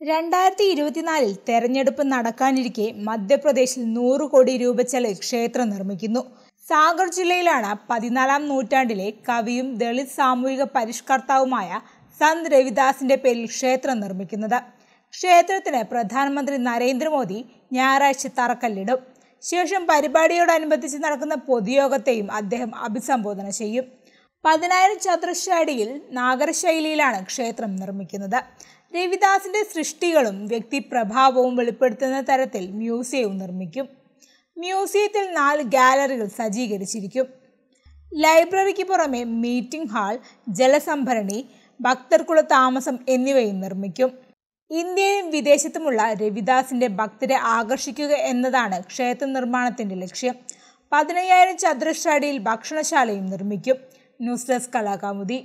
രണ്ടായിരത്തി ഇരുപത്തിനാലിൽ തെരഞ്ഞെടുപ്പ് നടക്കാനിരിക്കെ മധ്യപ്രദേശിൽ നൂറ് കോടി രൂപ ചെലവ് ക്ഷേത്രം നിർമ്മിക്കുന്നു. സാഗർ ജില്ലയിലാണ് പതിനാലാം നൂറ്റാണ്ടിലെ കവിയും ദളിത് സാമൂഹിക പരിഷ്കർത്താവുമായ സന്ത് രവിദാസിന്റെ പേരിൽ ക്ഷേത്രം നിർമ്മിക്കുന്നത്. ക്ഷേത്രത്തിന് പ്രധാനമന്ത്രി നരേന്ദ്രമോദി ഞായറാഴ്ച തറക്കല്ലിടും. ശേഷം പരിപാടിയോടനുബന്ധിച്ച് നടക്കുന്ന പൊതുയോഗത്തെയും അദ്ദേഹം അഭിസംബോധന ചെയ്യും. പതിനായിരം ചതുരശ്ര അടിയിൽ നാഗരശൈലിയിലാണ് ക്ഷേത്രം നിർമ്മിക്കുന്നത്. രവിദാസിന്റെ സൃഷ്ടികളും വ്യക്തിപ്രഭാവവും വെളിപ്പെടുത്തുന്ന തരത്തിൽ മ്യൂസിയവും നിർമ്മിക്കും. മ്യൂസിയത്തിൽ നാല് ഗാലറികൾ സജ്ജീകരിച്ചിരിക്കും. ലൈബ്രറിക്ക് പുറമെ മീറ്റിംഗ് ഹാൾ ജലസംഭരണി ഭക്തർക്കുള്ള താമസം എന്നിവയും നിർമ്മിക്കും. ഇന്ത്യയിലും വിദേശത്തുമുള്ള രവിദാസിന്റെ ഭക്തരെ ആകർഷിക്കുക എന്നതാണ് ക്ഷേത്ര നിർമ്മാണത്തിന്റെ ലക്ഷ്യം. പതിനയ്യായിരം ചതുരശ്ര അടിയിൽ ഭക്ഷണശാലയും നിർമ്മിക്കും. News desk കലാകാമുദി